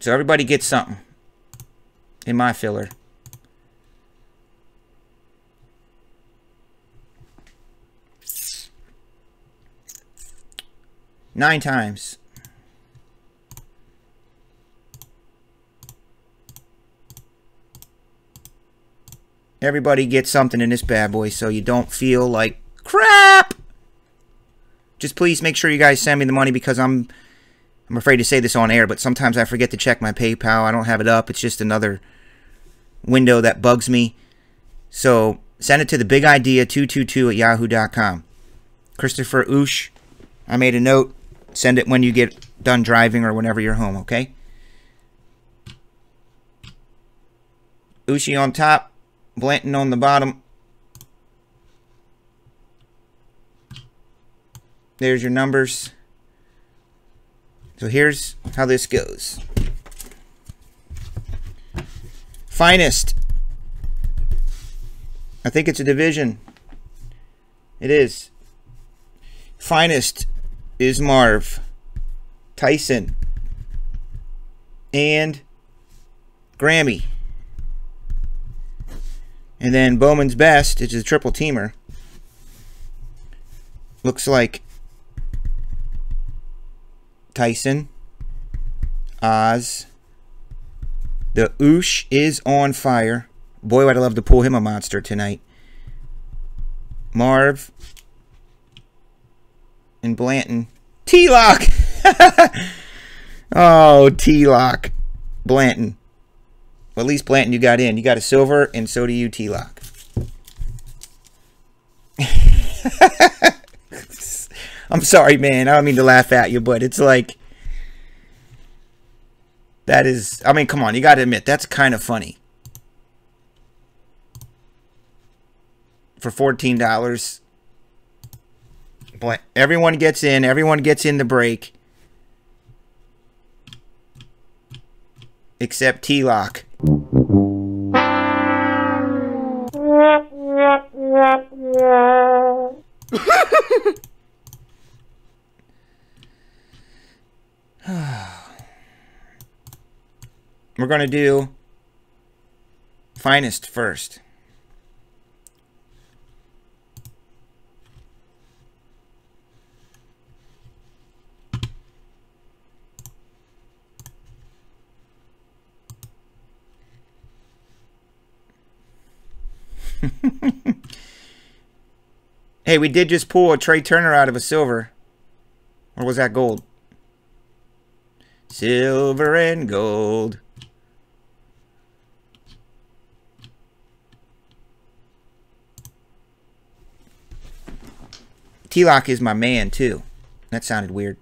So everybody gets something in my filler. Nine times. Everybody gets something in this bad boy so you don't feel like crap. Just please make sure you guys send me the money because I'm I'm afraid to say this on air, but sometimes I forget to check my PayPal. I don't have it up. It's just another window that bugs me. So send it to the big idea 222 at yahoo.com. Christopher Oosh, I made a note. Send it when you get done driving or whenever you're home, okay? Ushi on top, Blanton on the bottom. There's your numbers. So here's how this goes. Finest. I think it's a division. It is. Finest is Marv, Tyson, and Grammy. And then Bowman's Best, which is a triple teamer. Looks like Tyson, Oz. The Oosh is on fire. Boy, would I love to pull him a monster tonight. Marv. And Blanton. T-Lock! oh, T-Lock. Blanton. Well, at least Blanton you got in. You got a silver, and so do you, T-Lock. I'm sorry, man. I don't mean to laugh at you, but it's like that is. I mean, come on. You got to admit that's kind of funny. For fourteen dollars, everyone gets in. Everyone gets in the break, except T We're going to do finest first. hey, we did just pull a Trea Turner out of a silver. Or was that gold? Silver and gold. T-Lock is my man, too. That sounded weird.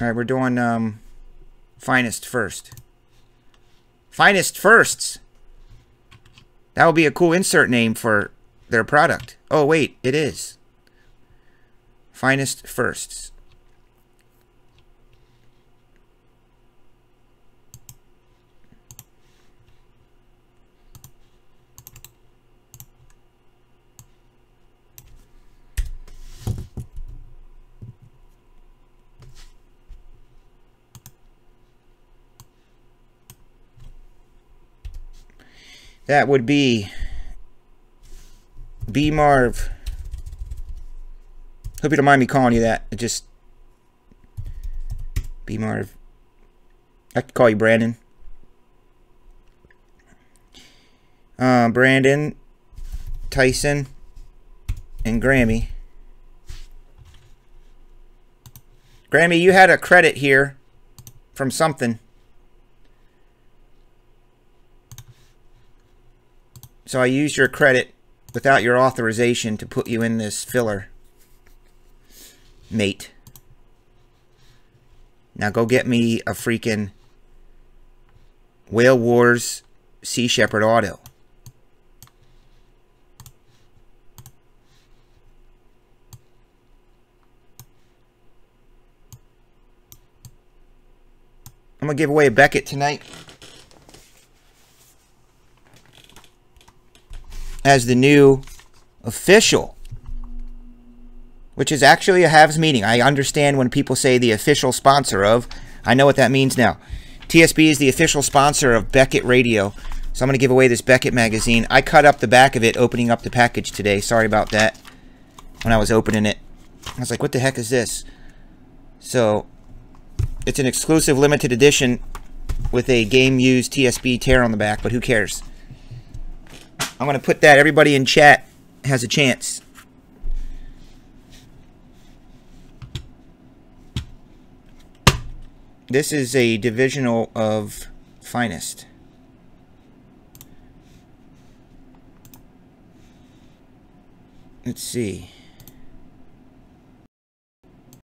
All right, we're doing um, finest first. Finest firsts. That would be a cool insert name for their product. Oh, wait, it is. Finest firsts. That would be B Marv. Hope you don't mind me calling you that. It just B Marv. I could call you Brandon. Uh, Brandon, Tyson, and Grammy. Grammy, you had a credit here from something. So I used your credit without your authorization to put you in this filler. Mate. Now go get me a freaking Whale Wars Sea Shepherd Auto. I'm going to give away a Beckett tonight. As the new official which is actually a Havs meeting. I understand when people say the official sponsor of. I know what that means now. TSB is the official sponsor of Beckett Radio. So I'm going to give away this Beckett magazine. I cut up the back of it opening up the package today. Sorry about that. When I was opening it. I was like, what the heck is this? So, it's an exclusive limited edition with a game used TSB tear on the back, but who cares? I'm going to put that. Everybody in chat has a chance. This is a divisional of finest. Let's see.